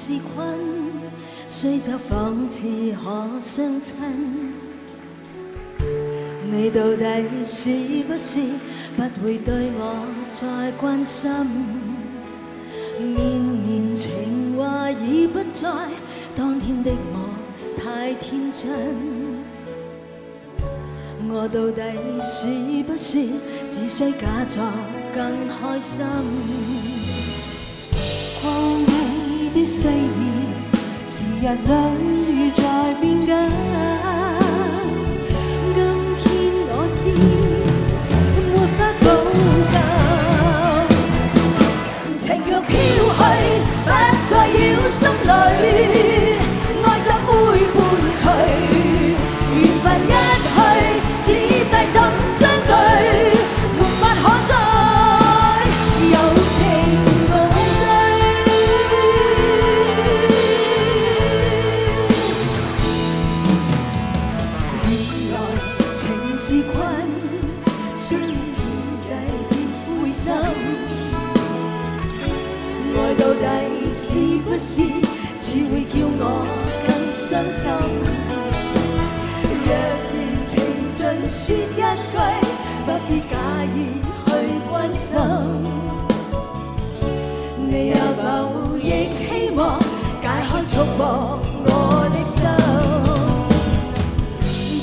是困，虽则仿似可相亲。你到底是不是不会对我再关心？年年情话已不在，当天的我太天真。我到底是不是只需假作更开心？光辉的誓言，时日里在变更。今天我知，没法补救。情若飘去，不再扰心里，爱怎会伴随？到底是不是只会叫我更伤心？若然情尽说一句，不必假意去关心。你有否亦希望解开束缚我的心？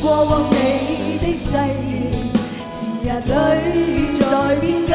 过往你的誓言，时日里在变更。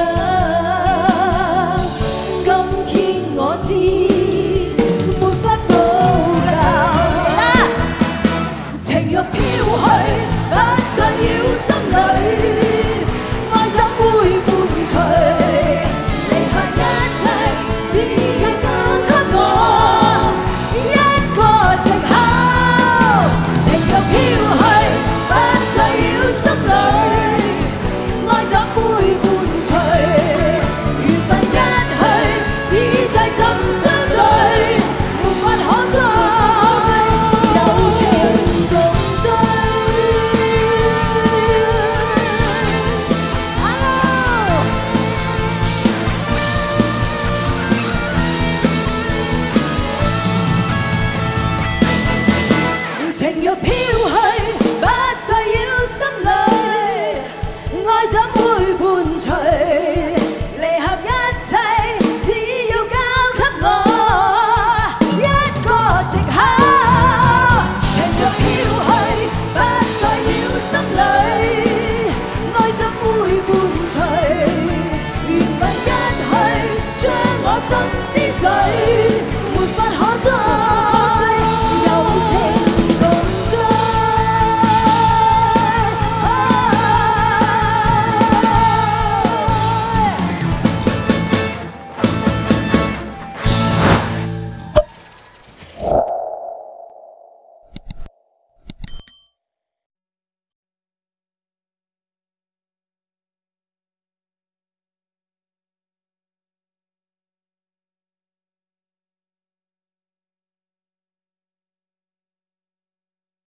넓은 절.